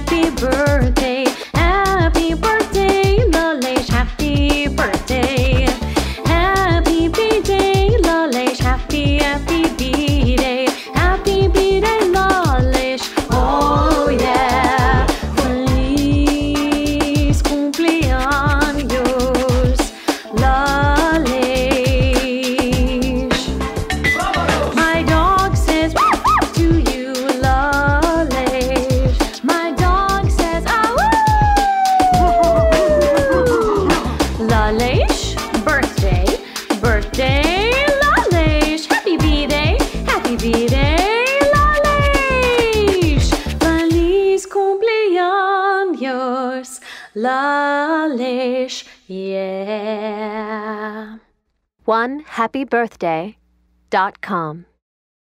happy birthday. Lalish, yeah. One happy birthday dot com.